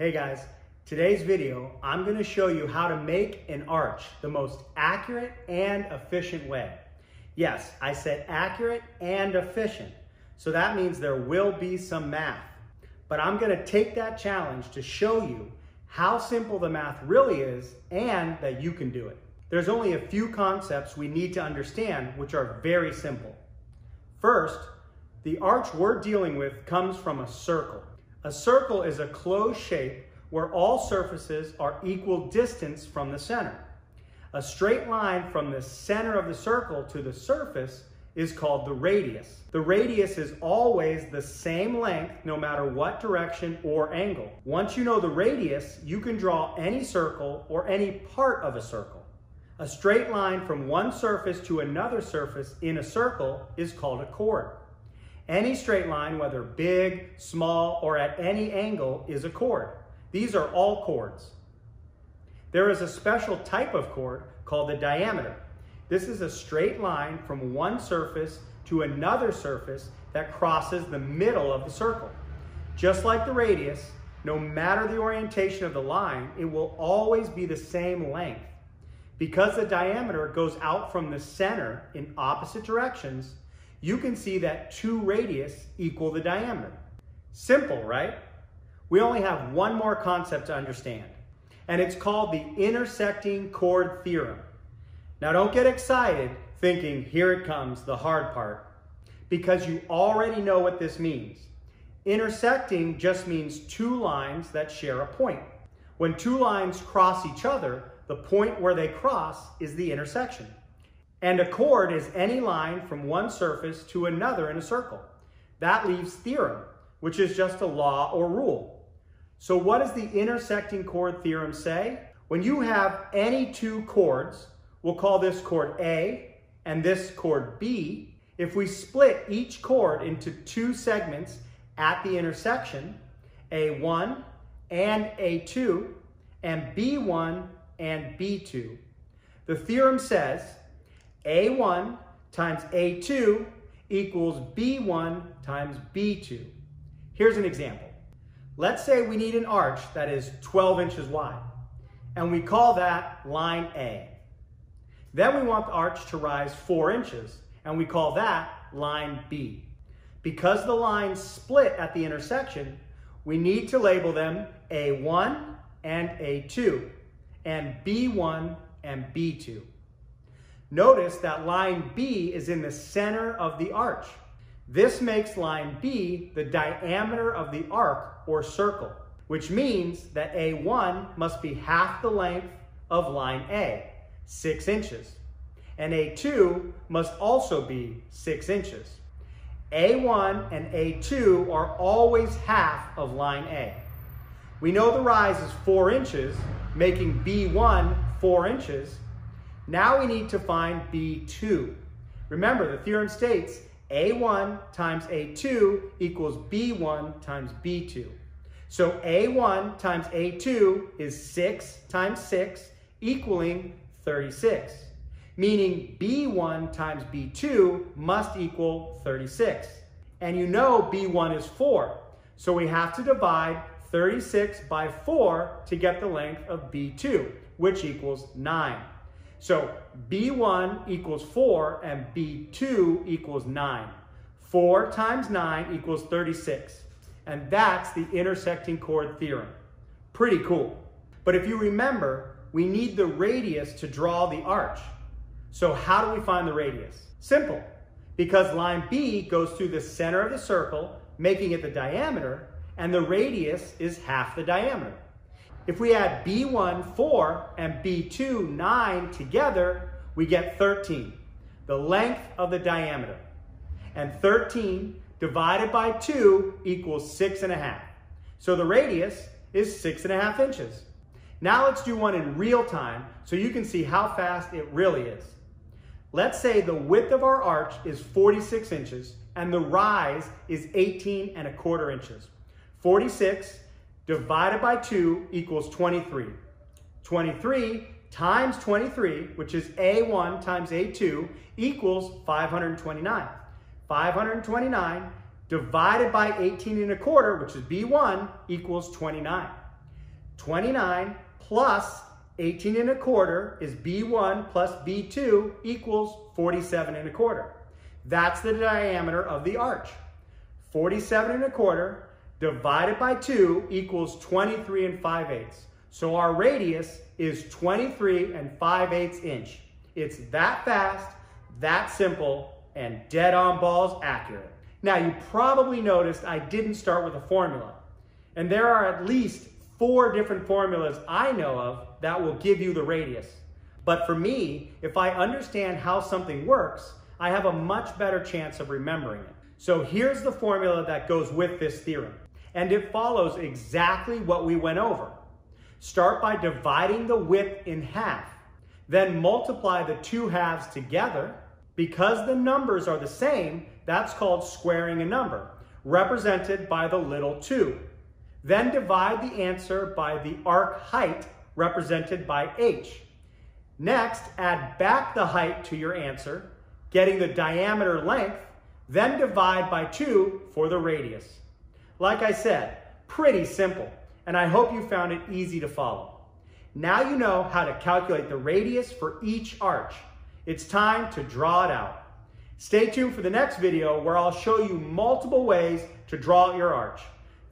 Hey guys, today's video, I'm gonna show you how to make an arch the most accurate and efficient way. Yes, I said accurate and efficient. So that means there will be some math. But I'm gonna take that challenge to show you how simple the math really is and that you can do it. There's only a few concepts we need to understand which are very simple. First, the arch we're dealing with comes from a circle. A circle is a closed shape where all surfaces are equal distance from the center. A straight line from the center of the circle to the surface is called the radius. The radius is always the same length no matter what direction or angle. Once you know the radius, you can draw any circle or any part of a circle. A straight line from one surface to another surface in a circle is called a chord. Any straight line, whether big, small, or at any angle, is a chord. These are all chords. There is a special type of chord called the diameter. This is a straight line from one surface to another surface that crosses the middle of the circle. Just like the radius, no matter the orientation of the line, it will always be the same length. Because the diameter goes out from the center in opposite directions, you can see that two radius equal the diameter. Simple, right? We only have one more concept to understand, and it's called the intersecting chord theorem. Now don't get excited thinking, here it comes, the hard part, because you already know what this means. Intersecting just means two lines that share a point. When two lines cross each other, the point where they cross is the intersection. And a chord is any line from one surface to another in a circle. That leaves theorem, which is just a law or rule. So what does the intersecting chord theorem say? When you have any two chords, we'll call this chord A and this chord B. If we split each chord into two segments at the intersection, A1 and A2, and B1 and B2, the theorem says a1 times A2 equals B1 times B2. Here's an example. Let's say we need an arch that is 12 inches wide, and we call that line A. Then we want the arch to rise 4 inches, and we call that line B. Because the lines split at the intersection, we need to label them A1 and A2, and B1 and B2. Notice that line B is in the center of the arch. This makes line B the diameter of the arc or circle, which means that A1 must be half the length of line A, 6 inches. And A2 must also be 6 inches. A1 and A2 are always half of line A. We know the rise is 4 inches, making B1 4 inches, now we need to find B2. Remember, the theorem states A1 times A2 equals B1 times B2. So A1 times A2 is 6 times 6 equaling 36, meaning B1 times B2 must equal 36. And you know B1 is 4, so we have to divide 36 by 4 to get the length of B2, which equals 9. So B1 equals 4 and B2 equals 9. 4 times 9 equals 36. And that's the intersecting chord theorem. Pretty cool. But if you remember, we need the radius to draw the arch. So how do we find the radius? Simple. Because line B goes through the center of the circle, making it the diameter, and the radius is half the diameter. If we add B1, 4, and B2, 9 together, we get 13, the length of the diameter. And 13 divided by 2 equals 6 and a half. So the radius is 6 and a half inches. Now let's do one in real time so you can see how fast it really is. Let's say the width of our arch is 46 inches and the rise is 18 and a quarter inches. 46 divided by 2 equals 23. 23 times 23, which is A1 times A2, equals 529. 529 divided by 18 and a quarter, which is B1, equals 29. 29 plus 18 and a quarter is B1 plus B2 equals 47 and a quarter. That's the diameter of the arch. 47 and a quarter divided by 2 equals 23 and 5 eighths. So our radius is 23 and 5 eighths inch. It's that fast, that simple, and dead on balls accurate. Now you probably noticed I didn't start with a formula. And there are at least four different formulas I know of that will give you the radius. But for me, if I understand how something works, I have a much better chance of remembering it. So here's the formula that goes with this theorem. And it follows exactly what we went over. Start by dividing the width in half. Then multiply the two halves together. Because the numbers are the same, that's called squaring a number, represented by the little 2. Then divide the answer by the arc height, represented by h. Next, add back the height to your answer, getting the diameter length, then divide by 2 for the radius. Like I said, pretty simple, and I hope you found it easy to follow. Now you know how to calculate the radius for each arch. It's time to draw it out. Stay tuned for the next video where I'll show you multiple ways to draw your arch.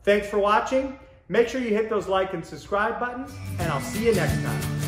Thanks for watching. Make sure you hit those like and subscribe buttons, and I'll see you next time.